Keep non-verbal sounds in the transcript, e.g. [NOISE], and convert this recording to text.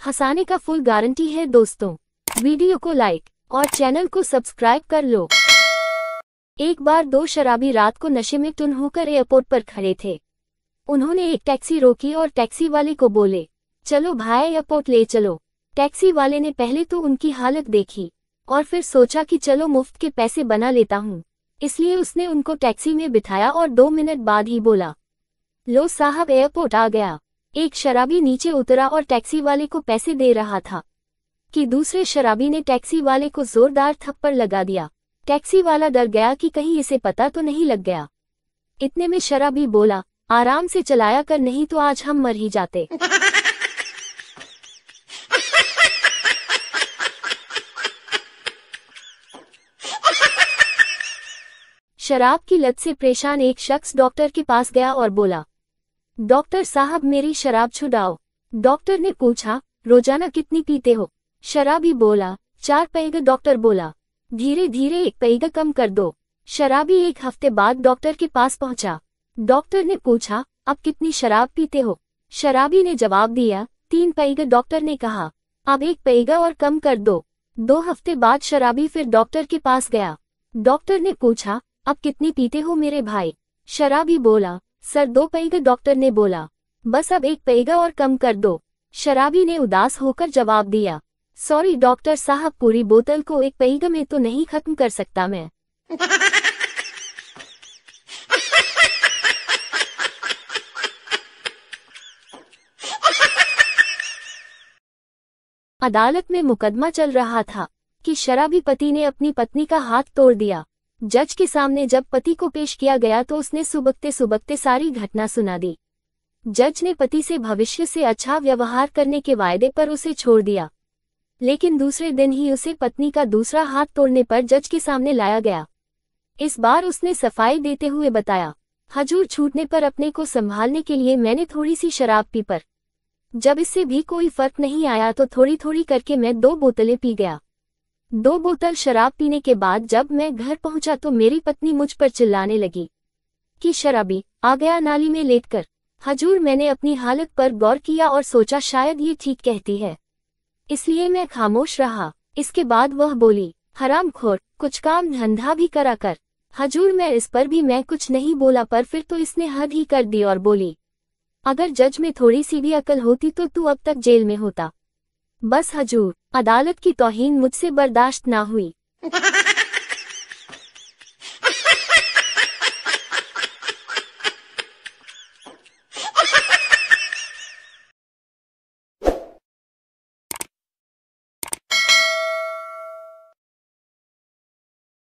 हंसाने का full guarantee है दोस्तों। वीडियो को लाइक और चैनल को सब्सक्राइब कर लो। एक बार दो शराबी रात को नशे में टुन होकर एयरपोर्ट पर खड़े थे। उन्होंने एक टैक्सी रोकी और टैक्सी वाले को बोले, चलो भाई एयरपोर्ट ले चलो। टैक्सी वाले ने पहले तो उनकी हालत देखी और फिर सोचा कि चलो मुफ़्त के पैसे बना लेता हूँ। इसलिए उसने उनको टैक्सी में बिठाया और दो मिनट बाद ही बोला, लो साहब एयरपोर्ट आ गया। एक शराबी नीचे उतरा और टैक्सी वाले को पैसे दे रहा था। कि दूसरे शराबी ने टैक्सी वाले को जोरदार थप्पड़ लगा दिया। टैक्सी वाला डर गया कि कहीं इसे पता तो नहीं लग गया। इतने में शराबी बोला, आराम से चलाया कर, नहीं तो आज हम मर ही जाते। शराब की लत से परेशान एक शख्स डॉक्टर के पास गया और बोला डॉक्टर साहब मेरी शराब छुड़ाओ। डॉक्टर ने पूछा, रोज़ाना कितनी पीते हो? शराबी बोला, चार पैग, डॉक्टर बोला, धीरे धीरे एक पैग कम कर दो। शराबी एक हफ़्ते बाद डॉक्टर के पास पहुँचा। डॉक्टर ने पूछा अब कितनी शराब पीते हो? शराबी ने जवाब दिया, तीन पैग, डॉक्टर ने कहा, अब एक पैगा और कम कर दो। दो हफ़्ते बाद शराबी फिर डॉक्टर के पास गया। डॉक्टर ने पूछा अब कितनी पीते हो मेरे भाई? शराबी बोला सर दो पैगा, डॉक्टर ने बोला। बस अब एक पैगा और कम कर दो। शराबी ने उदास होकर जवाब दिया। सॉरी, डॉक्टर साहब, पूरी बोतल को एक पैगा में तो नहीं खत्म कर सकता मैं। अदालत में मुकदमा चल रहा था कि शराबी पति ने अपनी पत्नी का हाथ तोड़ दिया। जज के सामने जब पति को पेश किया गया तो उसने सुबकते सुबकते सारी घटना सुना दी। जज ने पति से भविष्य से अच्छा व्यवहार करने के वायदे पर उसे छोड़ दिया। लेकिन दूसरे दिन ही उसे पत्नी का दूसरा हाथ तोड़ने पर जज के सामने लाया गया। इस बार उसने सफ़ाई देते हुए बताया, हजूर छूटने पर अपने को संभालने के लिए मैंने थोड़ी सी शराब पी पर। जब इससे भी कोई फ़र्क नहीं आया तो थोड़ी थोड़ी करके मैं दो बोतलें पी गया। दो बोतल शराब पीने के बाद जब मैं घर पहुँचा तो मेरी पत्नी मुझ पर चिल्लाने लगी कि, शराबी, आ गया नाली में लेटकर। हजूर, मैंने अपनी हालत पर गौर किया और सोचा शायद ये ठीक कहती है। इसलिए मैं खामोश रहा। इसके बाद वह बोली, हराम खोर, कुछ काम धंधा भी करा कर। हजूर, मैं इस पर भी मैं कुछ नहीं बोला, पर फिर तो इसने हद ही कर दी और बोली, अगर जज में थोड़ी सी भी अकल होती तो तू अब तक जेल में होता। बस हजूर अदालत की तोहीन मुझसे बर्दाश्त ना हुई। [LAUGHS]